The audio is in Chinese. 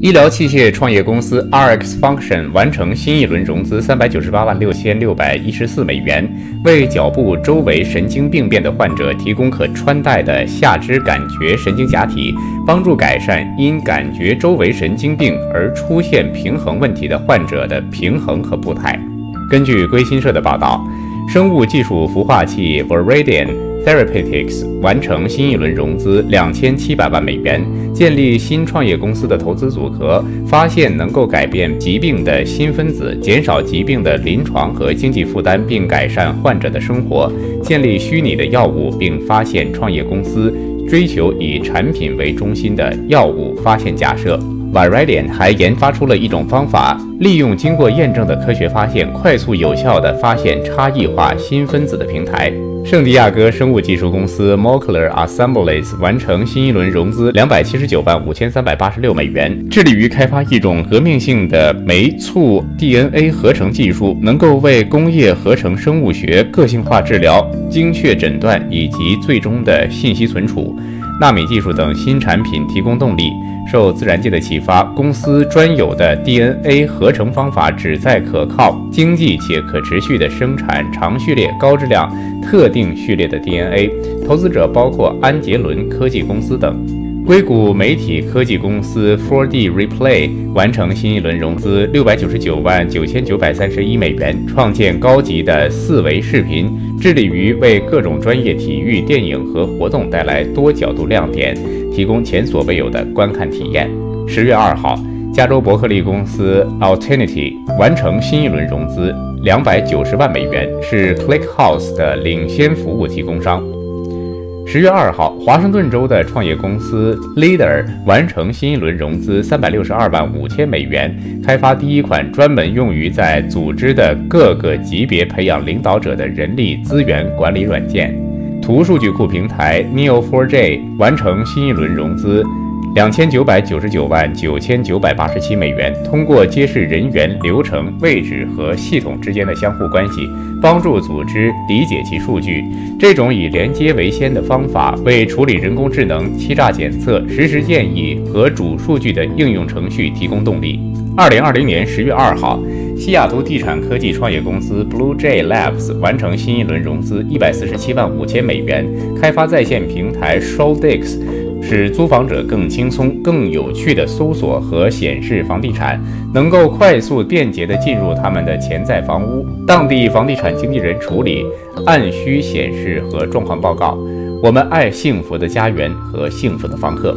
医疗器械创业公司 RX Function 完成新一轮融资三百九十八万六千六百一十四美元，为脚部周围神经病变的患者提供可穿戴的下肢感觉神经假体，帮助改善因感觉周围神经病而出现平衡问题的患者的平衡和步态。根据归心社的报道，生物技术孵化器 Viridian。Therapeutics 完成新一轮融资两千七百万美元，建立新创业公司的投资组合，发现能够改变疾病的新分子，减少疾病的临床和经济负担，并改善患者的生活。建立虚拟的药物，并发现创业公司追求以产品为中心的药物发现假设。Viridian 还研发出了一种方法，利用经过验证的科学发现，快速有效地发现差异化新分子的平台。圣地亚哥生物技术公司 Molecular Assemblies 完成新一轮融资两百七十九万五千三百八十六美元，致力于开发一种革命性的酶促 DNA 合成技术，能够为工业合成生物学、个性化治疗、精确诊断以及最终的信息存储。纳米技术等新产品提供动力。受自然界的启发，公司专有的 DNA 合成方法旨在可靠、经济且可持续地生产长序列、高质量、特定序列的 DNA。投资者包括安杰伦科技公司等。硅谷媒体科技公司 4D Replay 完成新一轮融资六百九十九万九千九百三十一美元，创建高级的四维视频。致力于为各种专业体育、电影和活动带来多角度亮点，提供前所未有的观看体验。十月二号，加州伯克利公司 Alternity 完成新一轮融资，两百九十万美元，是 ClickHouse 的领先服务提供商。十月二号，华盛顿州的创业公司 Leader 完成新一轮融资三百六十二万五千美元，开发第一款专门用于在组织的各个级别培养领导者的人力资源管理软件。图数据库平台 Neo4j 完成新一轮融资。两千九百九十九万九千九百八十七美元，通过揭示人员、流程、位置和系统之间的相互关系，帮助组织理解其数据。这种以连接为先的方法，为处理人工智能、欺诈检测、实时建议和主数据的应用程序提供动力。二零二零年十月二号，西雅图地产科技创业公司 Blue Jay Labs 完成新一轮融资一百四十七万五千美元，开发在线平台 Showdix。使租房者更轻松、更有趣的搜索和显示房地产，能够快速便捷地进入他们的潜在房屋。当地房地产经纪人处理按需显示和状况报告。我们爱幸福的家园和幸福的房客。